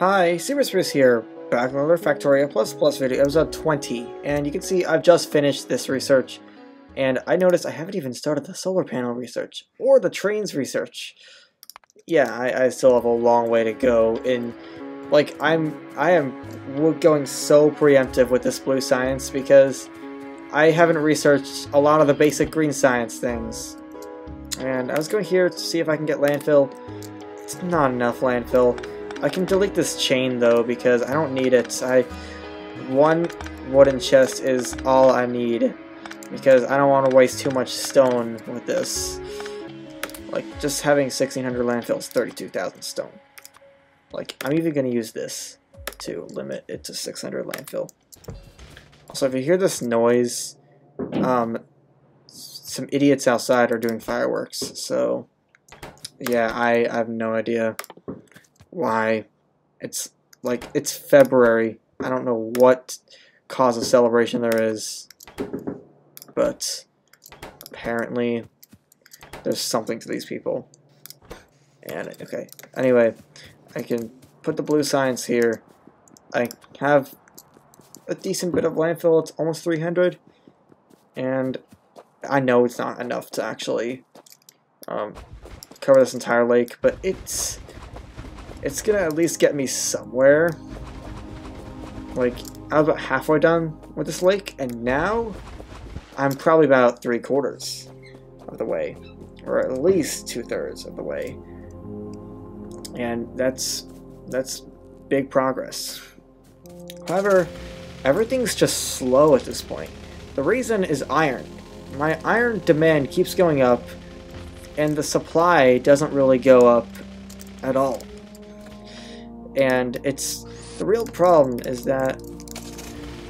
Hi, SuperSpruce here, back with another Factorio Plus Plus video, episode 20, and you can see I've just finished this research, and I noticed I haven't even started the solar panel research, or the trains research. Yeah, I, I still have a long way to go in, like, I'm, I am going so preemptive with this blue science, because I haven't researched a lot of the basic green science things. And I was going here to see if I can get landfill. It's not enough landfill. I can delete this chain though because I don't need it. I One wooden chest is all I need because I don't want to waste too much stone with this. Like, just having 1600 landfills, 32,000 stone. Like, I'm even going to use this to limit it to 600 landfill. Also, if you hear this noise, um, some idiots outside are doing fireworks, so yeah, I, I have no idea why. It's like, it's February. I don't know what cause of celebration there is, but apparently there's something to these people. And, okay, anyway, I can put the blue science here. I have a decent bit of landfill, it's almost 300, and I know it's not enough to actually um, cover this entire lake, but it's it's gonna at least get me somewhere. Like, I was about halfway done with this lake, and now I'm probably about three quarters of the way, or at least two thirds of the way, and that's that's big progress. However, everything's just slow at this point. The reason is iron. My iron demand keeps going up, and the supply doesn't really go up at all. And it's the real problem is that,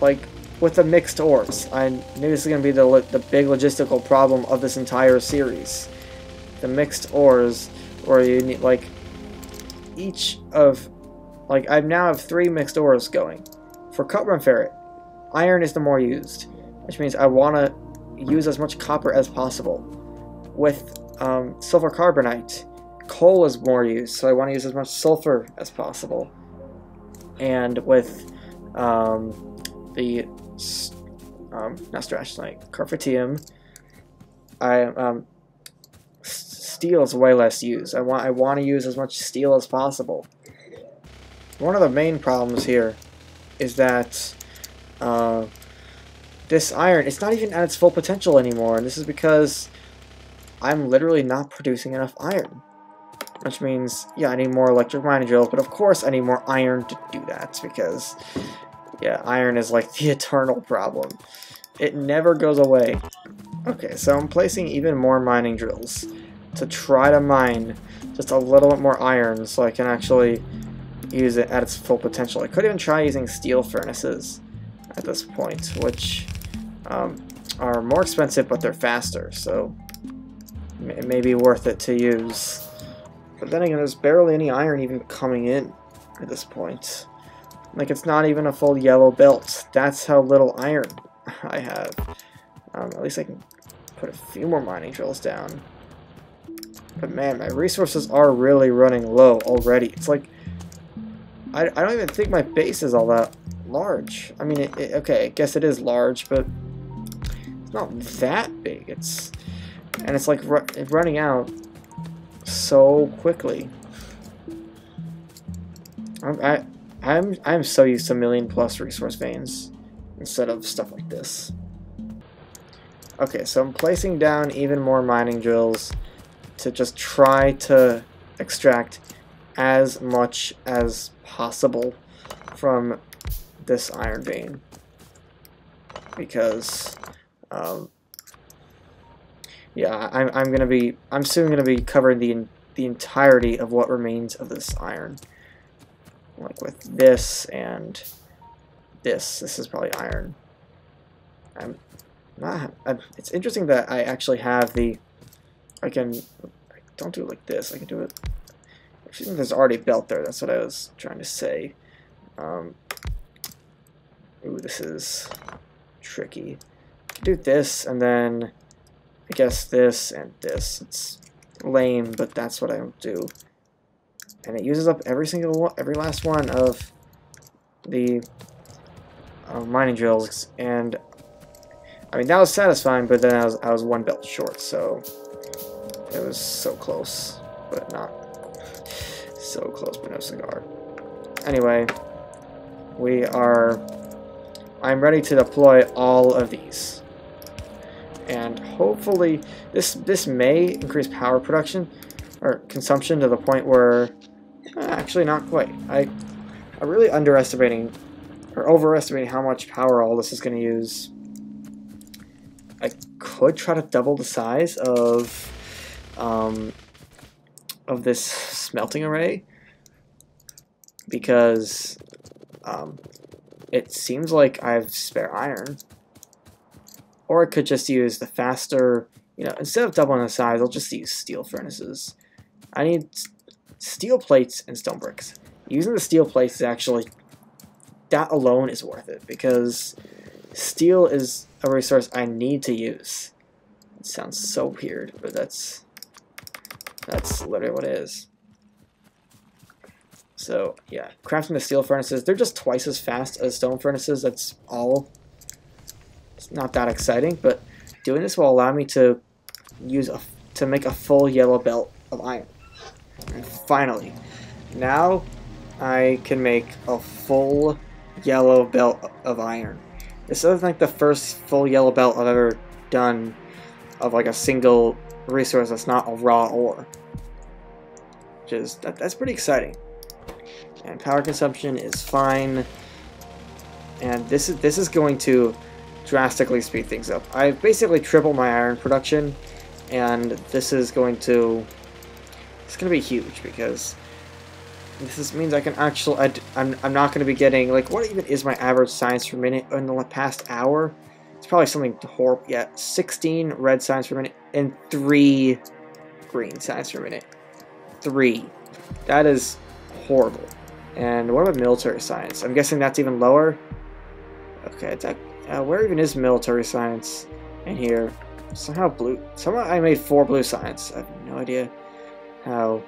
like, with the mixed ores, I knew this is going to be the, the big logistical problem of this entire series. The mixed ores, where you need, like, each of, like, I now have three mixed ores going. For and ferret, iron is the more used, which means I want to use as much copper as possible. With um, sulfur carbonate, coal is more used, so I want to use as much sulfur as possible. And with um, the um, not strattonite, carfitium, I um, steel is way less used. I want I want to use as much steel as possible. One of the main problems here is that uh, this iron, it's not even at its full potential anymore, and this is because I'm literally not producing enough iron. Which means, yeah, I need more electric mining drills, but of course I need more iron to do that, because, yeah, iron is like the eternal problem. It never goes away. Okay, so I'm placing even more mining drills to try to mine just a little bit more iron so I can actually use it at its full potential. I could even try using steel furnaces at this point, which um, are more expensive, but they're faster, so it may be worth it to use. But then again, there's barely any iron even coming in at this point. Like, it's not even a full yellow belt. That's how little iron I have. Um, at least I can put a few more mining drills down. But man, my resources are really running low already. It's like, I, I don't even think my base is all that large. I mean, it, it, okay, I guess it is large, but it's not that big. It's, and it's like ru running out so quickly. I'm, I, I'm, I'm so used to million plus resource veins instead of stuff like this. Okay, so I'm placing down even more mining drills to just try to extract as much as possible from this iron vein because um, yeah I'm, I'm gonna be I'm soon gonna be covering the the entirety of what remains of this iron. Like with this and this. This is probably iron. I'm not I'm, it's interesting that I actually have the I can I don't do it like this. I can do it actually there's already belt there. That's what I was trying to say. Um, ooh this is tricky. Do this and then I guess this and this it's lame but that's what I do and it uses up every single one, every last one of the uh, mining drills, and I mean that was satisfying, but then I was I was one belt short, so it was so close, but not so close, but no cigar. Anyway, we are. I'm ready to deploy all of these, and hopefully this this may increase power production or consumption to the point where uh, actually not quite. I I'm really underestimating or overestimating how much power all this is going to use. I could try to double the size of um, of this smelting array because um, it seems like I have spare iron. Or I could just use the faster, you know, instead of doubling the size, I'll just use steel furnaces. I need steel plates and stone bricks. Using the steel plates is actually, that alone is worth it, because steel is a resource I need to use. It sounds so weird, but that's, that's literally what it is. So, yeah, crafting the steel furnaces, they're just twice as fast as stone furnaces, that's all. Not that exciting, but doing this will allow me to use a, to make a full yellow belt of iron. And finally, now I can make a full yellow belt of iron. This is like the first full yellow belt I've ever done of like a single resource that's not a raw ore. Which is, that, that's pretty exciting. And power consumption is fine. And this is this is going to drastically speed things up. I've basically tripled my iron production, and this is going to it's going to be huge because this means I can actually, I, I'm, I'm not going to be getting, like, what even is my average science per minute in the past hour? It's probably something horrible. Yeah, 16 red science per minute and 3 green science per minute. 3. That is horrible. And what about military science? I'm guessing that's even lower? Okay, that, uh, where even is military science in here? Somehow blue, somehow I made 4 blue science. I have no idea how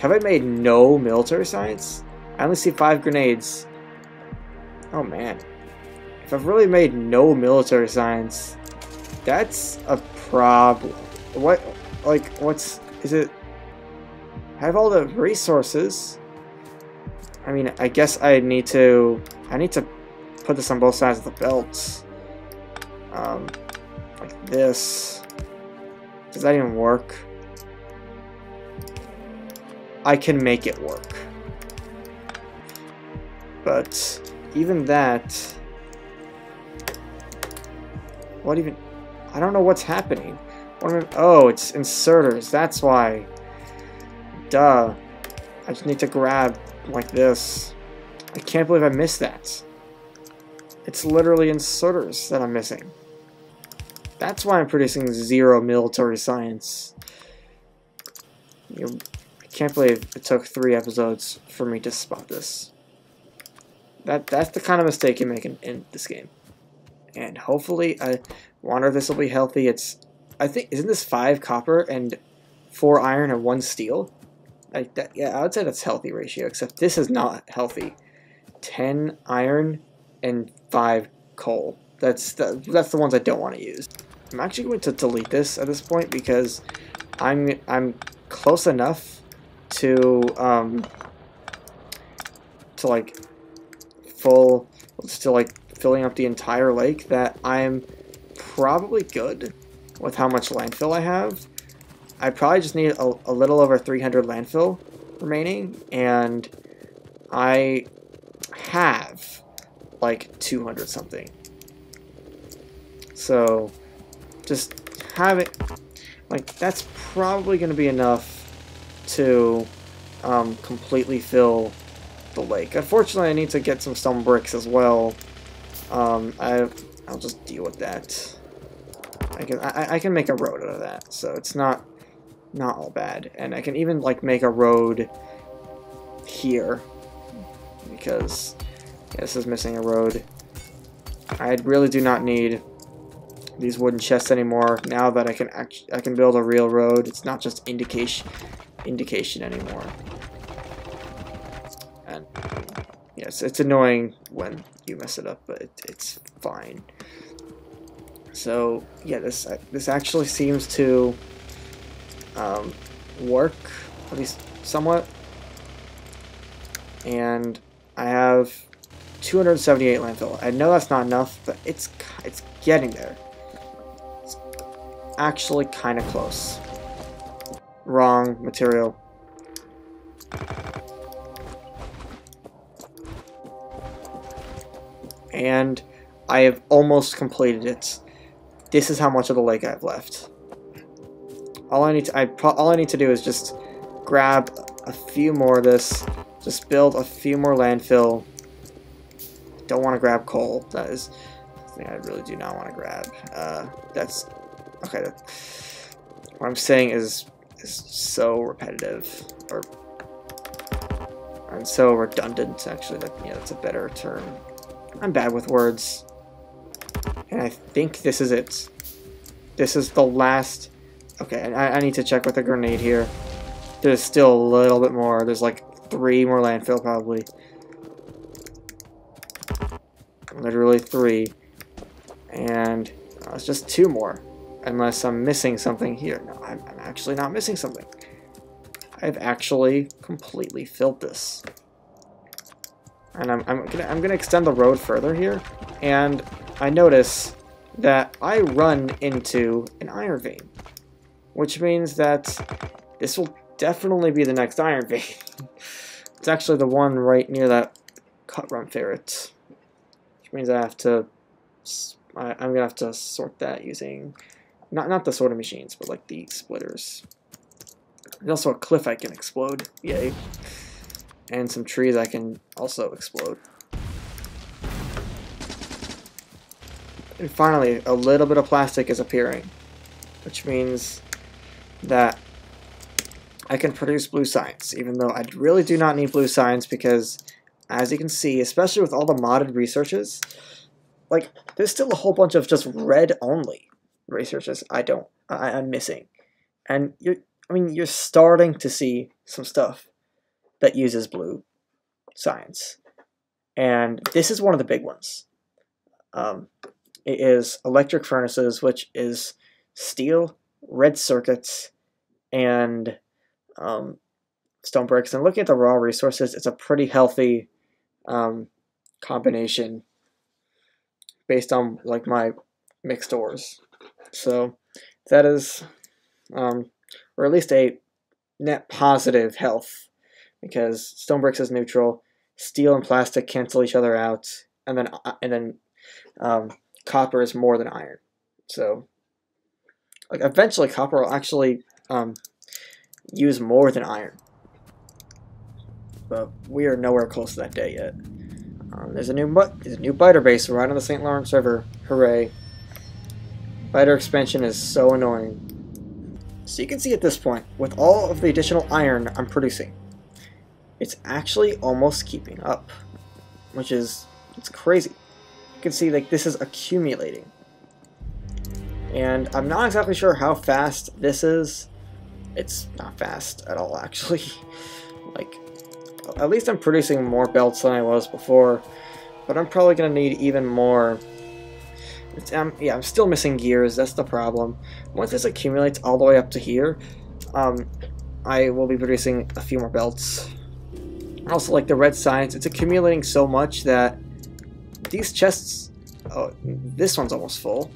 have I made no military science? I only see five grenades. Oh man. If I've really made no military science, that's a problem. What, like, what's, is it, I have all the resources. I mean, I guess I need to, I need to put this on both sides of the belts. Um, like this. Does that even work? I can make it work. But even that... What even... I don't know what's happening. What oh, it's inserters. That's why. Duh. I just need to grab like this. I can't believe I missed that. It's literally inserters that I'm missing. That's why I'm producing zero military science. You can't believe it took three episodes for me to spot this. That That's the kind of mistake you make in, in this game. And hopefully, I wonder if this will be healthy. It's, I think, isn't this five copper and four iron and one steel? Like that, yeah, I would say that's healthy ratio, except this is not healthy. 10 iron and 5 coal. That's the, that's the ones I don't want to use. I'm actually going to delete this at this point because I'm I'm close enough to um to like full to like filling up the entire lake that I'm probably good with how much landfill I have. I probably just need a, a little over 300 landfill remaining and I have like 200 something. So just have it like that's probably going to be enough to um, completely fill the lake. Unfortunately, I need to get some stone bricks as well. Um, I, I'll just deal with that. I can I, I can make a road out of that, so it's not not all bad. And I can even like make a road here because yeah, this is missing a road. I really do not need these wooden chests anymore. Now that I can I can build a real road, it's not just indication indication anymore. And yes, it's annoying when you mess it up, but it, it's fine. So yeah, this this actually seems to um, work at least somewhat. And I have 278 landfill. I know that's not enough, but it's it's getting there. It's actually kind of close. Wrong material. And I have almost completed it. This is how much of the lake I have left. All I need to I all I need to do is just grab a few more of this, just build a few more landfill. Don't want to grab coal. That is thing I really do not want to grab. Uh, that's okay. What I'm saying is is so repetitive or and so redundant. Actually, that yeah, that's a better term. I'm bad with words, and I think this is it. This is the last. Okay, I, I need to check with a grenade here. There's still a little bit more. There's like three more landfill probably. Literally three. And uh, it's just two more. Unless I'm missing something here. No, I'm, I'm actually not missing something. I've actually completely filled this. And I'm, I'm, gonna, I'm gonna extend the road further here. And I notice that I run into an iron vein. Which means that this will definitely be the next iron vein. it's actually the one right near that cut run ferret. Means I have to I, am gonna have to sort that using not not the sorting machines, but like the splitters. There's also a cliff I can explode, yay. And some trees I can also explode. And finally, a little bit of plastic is appearing, which means that I can produce blue science, even though I really do not need blue science because, as you can see, especially with all the modded researches, like, there's still a whole bunch of just red only researches I don't, I, I'm missing. And you're, I mean, you're starting to see some stuff that uses blue science. And this is one of the big ones. Um, it is electric furnaces, which is steel, red circuits, and um, stone bricks. And looking at the raw resources, it's a pretty healthy um, combination based on like my mixed ores. So that is, um, or at least a net positive health because stone bricks is neutral, steel and plastic cancel each other out, and then uh, and then um, copper is more than iron. So like eventually copper will actually um, use more than iron. But we are nowhere close to that day yet. Um, there's a new there's a new biter base right on the St. Lawrence River. Hooray! Biter expansion is so annoying. So you can see at this point, with all of the additional iron I'm producing, it's actually almost keeping up, which is it's crazy. You can see like this is accumulating, and I'm not exactly sure how fast this is. It's not fast at all, actually. like at least I'm producing more belts than I was before, but I'm probably going to need even more. Um, yeah, I'm still missing gears, that's the problem. Once this accumulates all the way up to here, um, I will be producing a few more belts. Also, like the red science, it's accumulating so much that these chests... Oh, this one's almost full.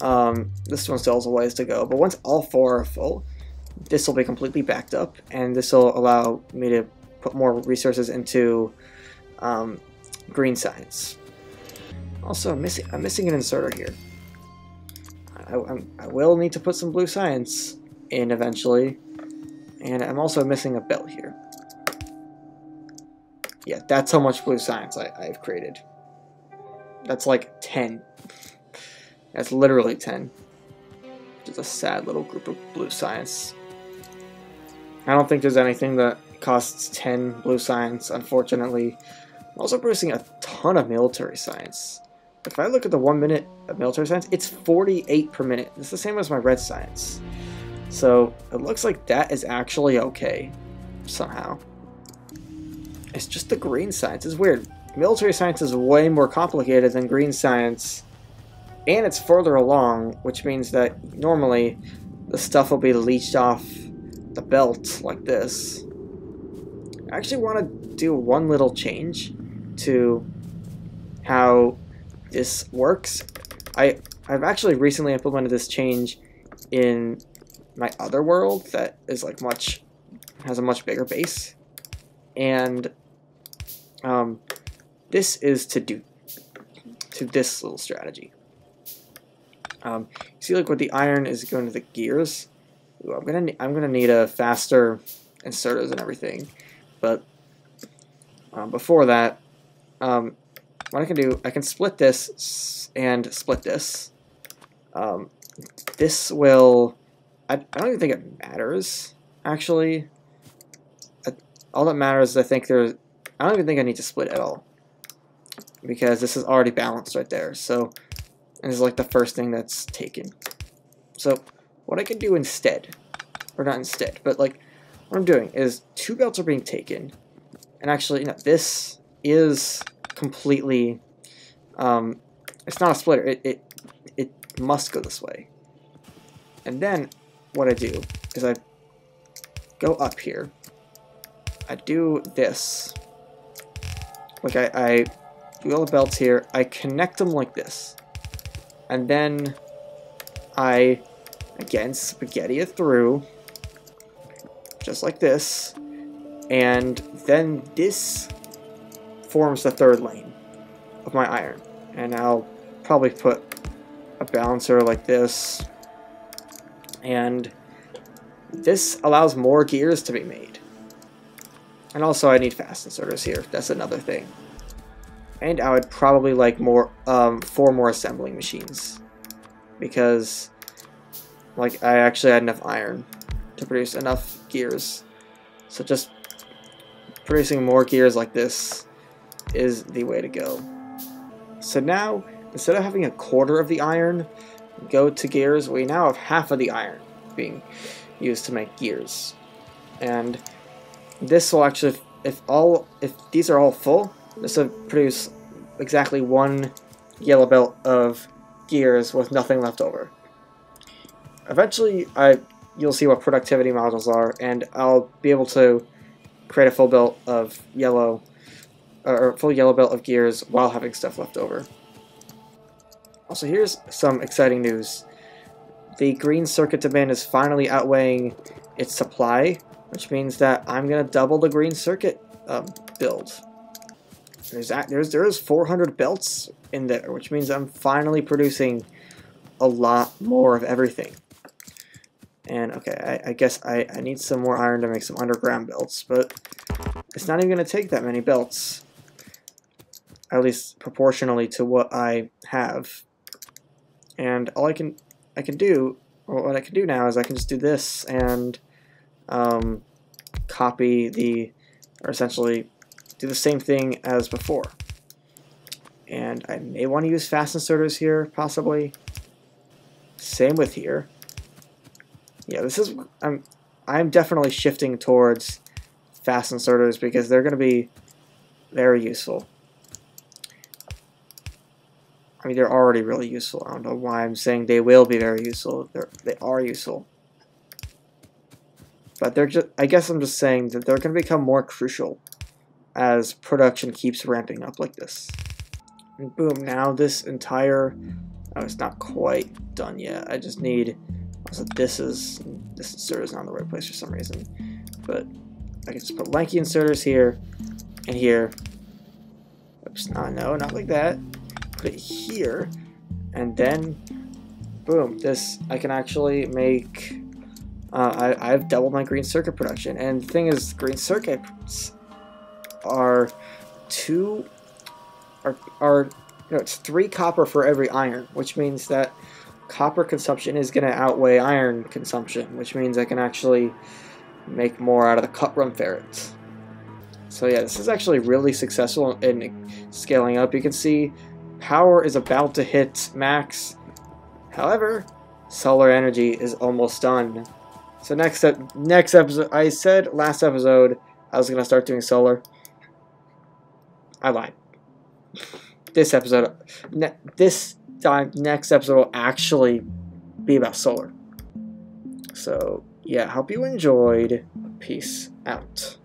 Um, this one still has a ways to go, but once all four are full, this will be completely backed up, and this will allow me to put more resources into um, green science. Also, I'm missing, I'm missing an inserter here. I, I will need to put some blue science in eventually. And I'm also missing a belt here. Yeah, that's how much blue science I, I've created. That's like 10. That's literally 10. Just a sad little group of blue science. I don't think there's anything that costs 10 blue science, unfortunately. I'm also producing a ton of military science. If I look at the one minute of military science, it's 48 per minute. It's the same as my red science. So it looks like that is actually okay, somehow. it's just the green science. It's weird. Military science is way more complicated than green science, and it's further along, which means that normally the stuff will be leached off the belt like this. I actually want to do one little change to how this works. I, I've actually recently implemented this change in my other world that is like much, has a much bigger base. And um, this is to do to this little strategy. Um, see, like with the iron is going to the gears. Ooh, I'm gonna I'm gonna need a faster inserters and everything, but um, before that, um, what I can do, I can split this and split this. Um, this will, I, I don't even think it matters, actually. I, all that matters is I think there's, I don't even think I need to split at all. Because this is already balanced right there, so this is like the first thing that's taken. So, what I can do instead, or not instead, but like, what I'm doing is two belts are being taken, and actually, you know, this is completely, um, it's not a splitter, it, it, it must go this way. And then, what I do is I go up here, I do this, like I, I do all the belts here, I connect them like this, and then I, again, spaghetti it through, just like this, and then this forms the third lane of my iron. And I'll probably put a balancer like this. And this allows more gears to be made. And also I need fast inserters here. That's another thing. And I would probably like more, um, four more assembling machines. Because, like, I actually had enough iron to produce enough gears. So just producing more gears like this is the way to go. So now, instead of having a quarter of the iron go to gears, we now have half of the iron being used to make gears. And this will actually, if all, if these are all full, this will produce exactly one yellow belt of gears with nothing left over. Eventually, I you'll see what productivity modules are, and I'll be able to create a full belt of yellow, or full yellow belt of gears while having stuff left over. Also, here's some exciting news. The green circuit demand is finally outweighing its supply, which means that I'm going to double the green circuit um, build. There's, there's, there's 400 belts in there, which means I'm finally producing a lot more of everything. And okay, I, I guess I, I need some more iron to make some underground belts, but it's not even going to take that many belts. At least proportionally to what I have. And all I can I can do, what I can do now is I can just do this and um, copy the, or essentially do the same thing as before. And I may want to use fast inserters here, possibly. Same with here. Yeah, this is I'm I'm definitely shifting towards fast inserters because they're going to be very useful. I mean, they're already really useful. I don't know why I'm saying they will be very useful. They're, they are useful. But they're just, I guess I'm just saying that they're going to become more crucial as production keeps ramping up like this. And boom, now this entire, oh, it's not quite done yet. I just need so this is this insert is not in the right place for some reason. But I can just put lanky inserters here and here. Oops, no, no, not like that. Put it here, and then boom, this I can actually make. Uh, I, I've doubled my green circuit production, and the thing is, green circuits are two are are know, it's three copper for every iron, which means that copper consumption is going to outweigh iron consumption, which means I can actually make more out of the cut run ferrets. So yeah, this is actually really successful in scaling up. You can see power is about to hit max. However, solar energy is almost done. So next up, next episode, I said last episode I was gonna start doing solar. I lied. This episode, this time, next episode will actually be about solar. So, yeah, hope you enjoyed. Peace out.